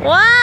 Wow!